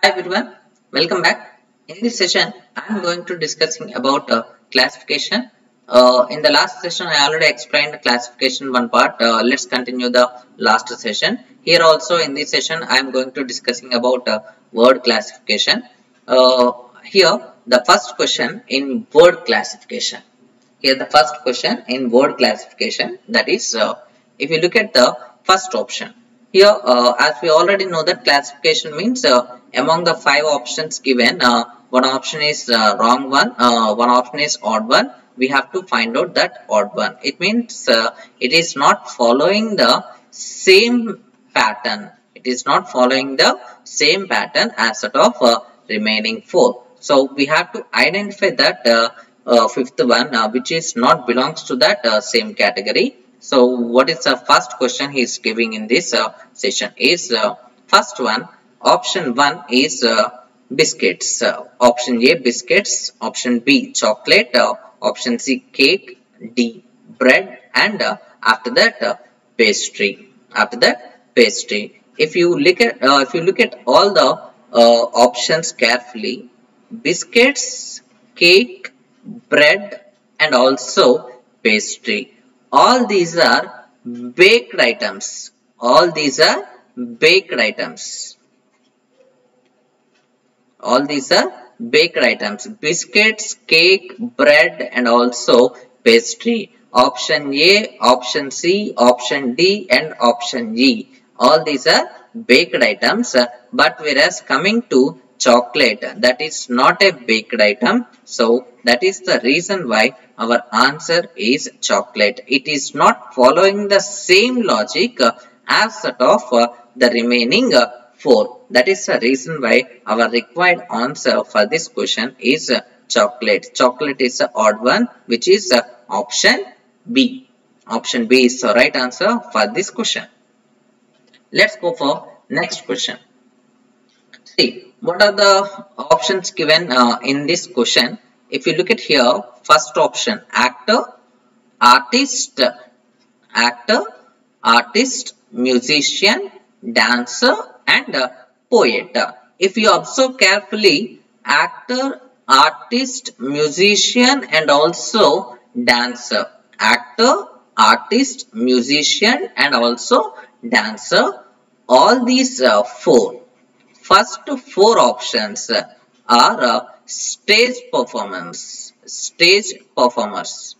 Hi everyone, welcome back. In this session, I am going to discussing about uh, classification. Uh, in the last session, I already explained classification one part. Uh, let's continue the last session. Here also in this session, I am going to discussing about uh, word classification. Uh, here, the first question in word classification. Here, the first question in word classification. That is, uh, if you look at the first option, here, as we already know that classification means uh, among the five options given, uh, one option is uh, wrong one, uh, one option is odd one. We have to find out that odd one. It means uh, it is not following the same pattern. It is not following the same pattern as that of remaining four. So we have to identify that fifth one which is not belongs to that same category so what is the first question he is giving in this uh, session is uh, first one option 1 is uh, biscuits. Uh, option A biscuits, option B chocolate, uh, option C cake, D bread. And uh, after that pastry. After that pastry. If you look at if you look at all the options carefully biscuits, cake, bread and also pastry. All these are baked items. All these are baked items all these are baked items. Biscuits cake bread and also pastry. Option a option c option d and option e. All these are baked items but whereas coming to chocolate. That is not a baked item. So that is the reason why our answer is chocolate. It is not following the same logic as that of the remaining uh, four. That is the reason why our required answer for this question is chocolate. Chocolate is the odd one which is option B. Option B is the right answer for this question. Let's go for next question. See, what are the options given uh, in this question? if you look at here first option actor artist actor artist musician dancer and poet. If you observe carefully actor artist musician and also dancer. Actor artist musician and also dancer. All these uh, four. First four options are uh, stage performance stage performers.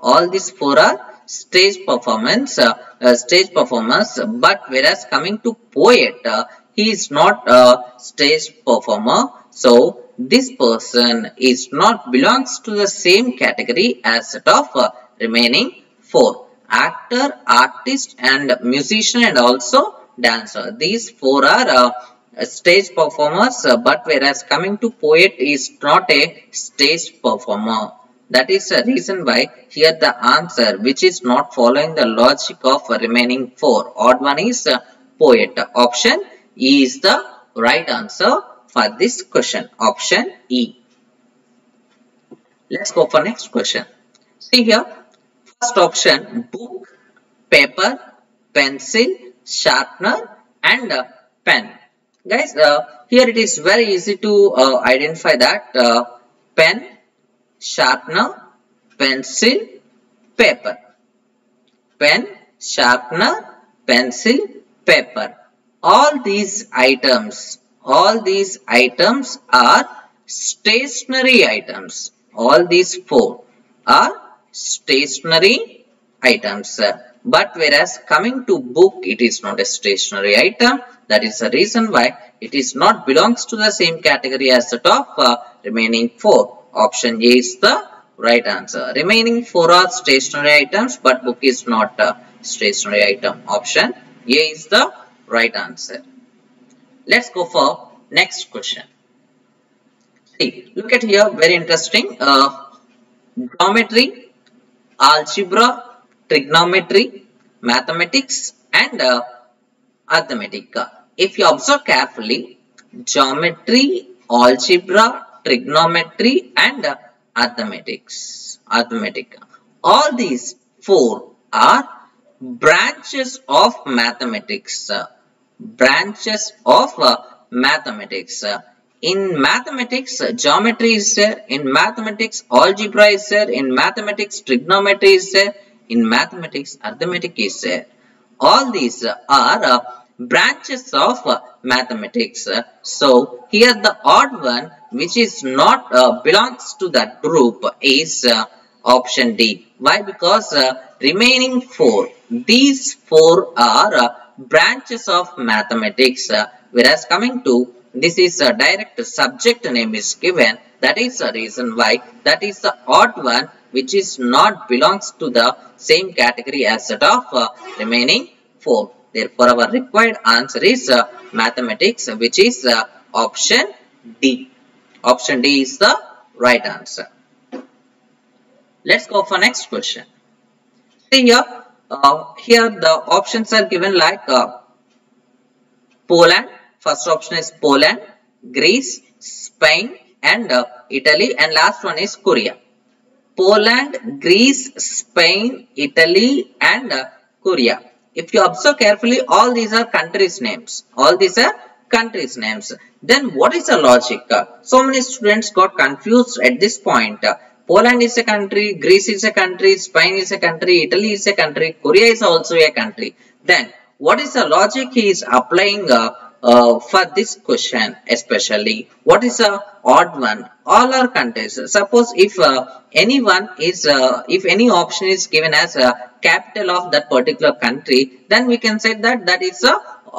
All these four are stage performance uh, uh, stage performers but whereas coming to poet uh, he is not a stage performer. So this person is not belongs to the same category as that of uh, remaining four actor artist and musician and also dancer. These four are uh, stage performers uh, but whereas coming to poet is not a stage performer that is the reason why here the answer which is not following the logic of remaining four. Odd one is poet. Option E is the right answer for this question. Option E. Let's go for next question. See here first option book paper pencil sharpener and pen. Guys uh, here it is very easy to uh, identify that uh, pen sharpener pencil paper. Pen sharpener pencil paper. All these items all these items are stationery items. All these four are stationery items but whereas coming to book it is not a stationery item. That is the reason why it is not belongs to the same category as the top uh, remaining four. Option A is the right answer. Remaining four are stationery items but book is not a stationery item. Option A is the right answer. Let's go for next question. See, look at here, very interesting. Uh, geometry, algebra, trigonometry, mathematics and uh, arithmetic. If you observe carefully, geometry, algebra, trigonometry and arithmetics, arithmetic. All these four are branches of mathematics. branches of uh, mathematics. in mathematics, geometry is there. In mathematics, algebra is there. In mathematics, trigonometry is there. In mathematics, arithmetic is there. All these are uh, branches of uh, mathematics. So, here the odd one which is not uh, belongs to that group is uh, option D. Why? Because uh, remaining four, these four are uh, branches of mathematics. Uh, whereas coming to this is a direct subject name is given. That is the reason why that is the odd one which is not belongs to the same category as that of uh, remaining four. Therefore, our required answer is uh, mathematics which is uh, option D. Option D is the right answer. Let's go for next question. See here, uh, here the options are given like uh, Poland. First option is Poland, Greece, Spain and uh, Italy and last one is Korea. Poland, Greece, Spain, Italy and uh, Korea. If you observe carefully, all these are countries names. All these are countries names. Then what is the logic? So many students got confused at this point. Poland is a country, Greece is a country, Spain is a country, Italy is a country, Korea is also a country. Then, what is the logic he is applying uh, uh, for this question especially? What is the odd one? All are countries. Suppose if uh, anyone is, uh, if any option is given as a capital of that particular country, then we can say that that is a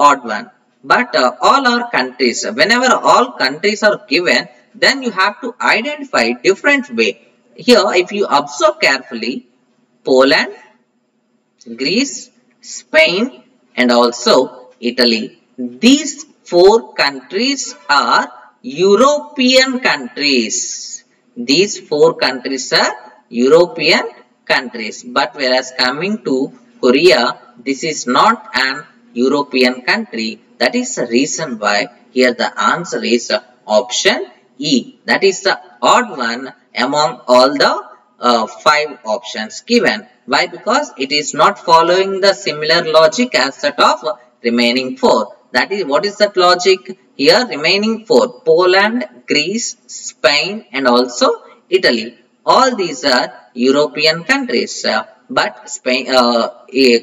odd one. But uh, all our countries. Whenever all countries are given, then you have to identify different way here, if you observe carefully, Poland, Greece, Spain and also Italy. These four countries are European countries. These four countries are European countries. But whereas coming to Korea, this is not an European country. That is the reason why here the answer is option E. That is the odd one among all the uh, five options given. Why? Because it is not following the similar logic as that of remaining four. That is, what is that logic? Here remaining four, Poland, Greece, Spain and also Italy. All these are European countries. But Spain, uh,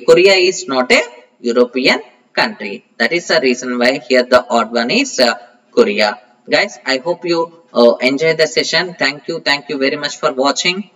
Korea is not a European country. That is the reason why here the odd one is uh, Korea guys i hope you uh, enjoy the session thank you thank you very much for watching